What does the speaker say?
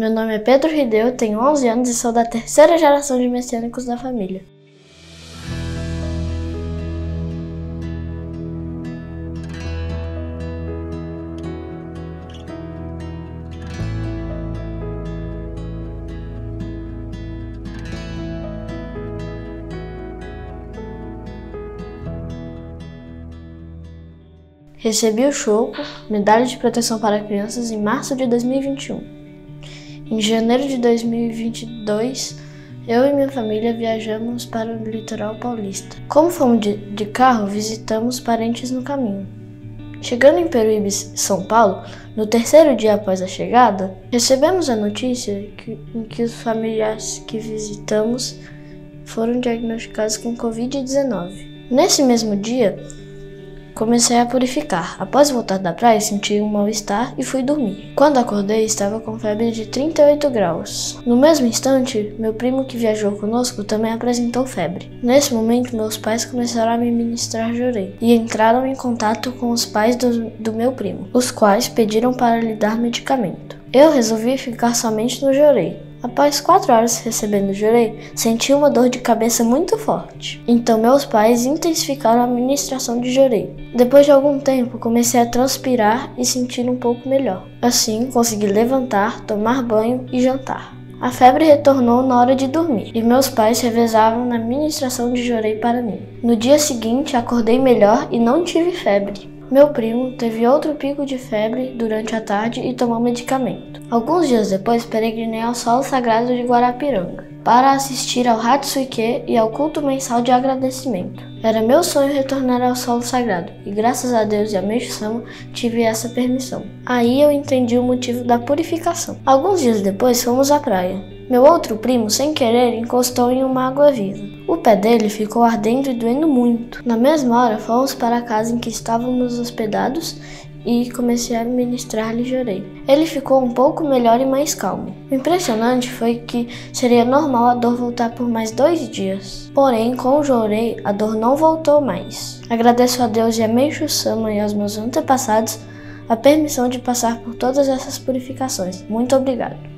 Meu nome é Pedro Rideu, tenho 11 anos e sou da terceira geração de messiânicos da família. Recebi o choco, medalha de proteção para crianças, em março de 2021. Em janeiro de 2022, eu e minha família viajamos para o litoral paulista. Como fomos de, de carro, visitamos parentes no caminho. Chegando em Peruíbe, São Paulo, no terceiro dia após a chegada, recebemos a notícia que, em que os familiares que visitamos foram diagnosticados com Covid-19. Nesse mesmo dia, Comecei a purificar. Após voltar da praia, senti um mal-estar e fui dormir. Quando acordei, estava com febre de 38 graus. No mesmo instante, meu primo que viajou conosco também apresentou febre. Nesse momento, meus pais começaram a me ministrar jorei e entraram em contato com os pais do, do meu primo, os quais pediram para lhe dar medicamento. Eu resolvi ficar somente no jorei. Após quatro horas recebendo jurei, senti uma dor de cabeça muito forte. Então meus pais intensificaram a administração de jurei. Depois de algum tempo, comecei a transpirar e sentir um pouco melhor. Assim, consegui levantar, tomar banho e jantar. A febre retornou na hora de dormir e meus pais revezavam na administração de jorei para mim. No dia seguinte, acordei melhor e não tive febre. Meu primo teve outro pico de febre durante a tarde e tomou medicamento. Alguns dias depois, peregrinei ao Solo Sagrado de Guarapiranga para assistir ao Hatsuike e ao culto mensal de agradecimento. Era meu sonho retornar ao solo sagrado, e graças a Deus e a Meixo Sama tive essa permissão. Aí eu entendi o motivo da purificação. Alguns dias depois fomos à praia. Meu outro primo, sem querer, encostou em uma água-viva. O pé dele ficou ardendo e doendo muito. Na mesma hora, fomos para a casa em que estávamos hospedados e comecei a ministrar-lhe jorei. Ele ficou um pouco melhor e mais calmo. O impressionante foi que seria normal a dor voltar por mais dois dias. Porém, com o jorei, a dor não voltou mais. Agradeço a Deus e a Meishu Sama e aos meus antepassados a permissão de passar por todas essas purificações. Muito obrigado.